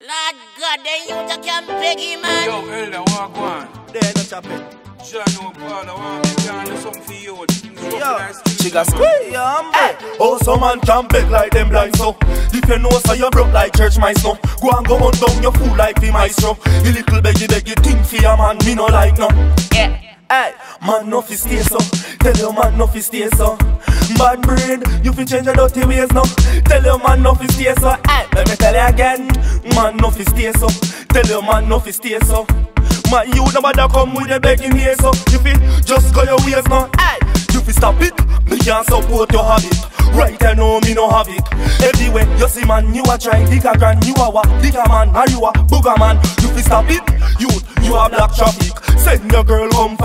Lord God, then you just can beg him, man. Yo, Elder, walk on. There, no chopping. John, no, Paul, I want me to do something for you. Yo, she got squeeze, yeah, hey. Oh, some man can beg like them blind so. If you know so you broke like church mice no Go and go on down your fool like the maestro You little beggy beggy think for your man me no like no Yeah. Hey, man no fi stay so Tell your man no fi stay so Bad brain, you fi change your dirty ways no. Tell your man no fi stay so Hey, let me tell you again Man no fi stay so. Tell your man no fi stay so. Man, you no bother come with the begging here so. You fi just go your ways no Hey, you fi stop it. Me can't support your habit. Right I know me no have it. Everywhere you see man you a try Dig a grand you a wa Digger man Are you a booger man. You fi stop it. Youth you a black traffic. Send your girl Everywhere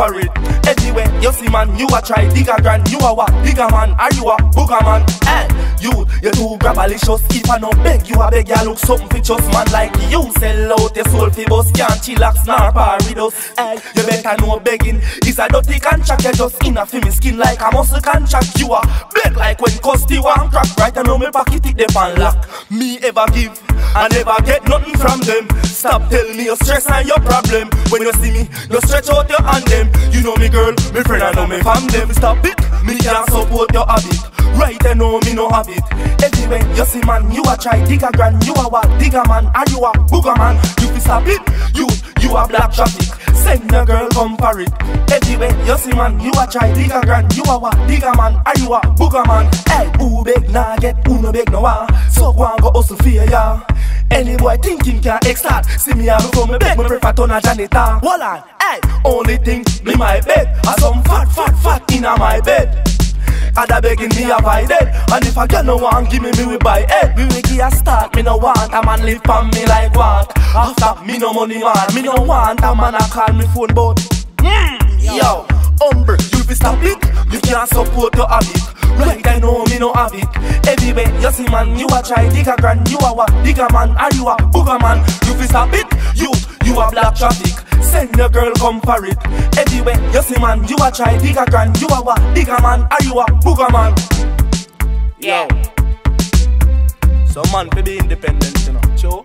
you see man you a try Dig a grand you a wa Digger man. Are you a booger man? Hey you you too grabalicious. If I no beg you a beg ya look something fi just man. Like you Sell out your soul fi bus Can't chillax nor paridos. Hey you better know begging Is a dirty contract. You just in a me skin like a muscle contract. You a beg like when Custy one crack. Right I know me pocket it dey pan lock. Me ever give I never get nothing from them Stop tell me your stress and your problem. When you see me, you stretch out your hand them. You know me girl, me friend I know me fam them. Stop it, me can't support your habit. Right I know me no have it. Everywhere you see man, you a try dig a grand You a what, digger man, are you a booger man. You fi stop it, you, you a black traffic. Send your girl come for it. Everywhere you see man, you a try dig a grand You a what, digger man, are you a booger man. Hey, who beg nah get, who no beg no one So go and go hustle for ya any boy thinking can extort See me a before me beg, me prefer turn a janitor. Hold on, hey, only thing me my bed. Are some fat, fat, fat in my bed. Other begging me avoid it And if a girl no want give me, me we buy it Me we give a start, me no want A man live on me like want After me no money man. Me no want a man a call me phone but mm, Yo, umbre, you fi stop it You can't support your habit. Right, I know me no have it. Everywhere you see man, you a try dig a grand You a what, digger man, are you a booger man. You fi stop it, you, you a black traffic. Send your girl come for it. Everywhere you see man, you a try dig a grand You a what, digger man, are you a booger man. Yeah. Some man fi be independent, you know. Sure,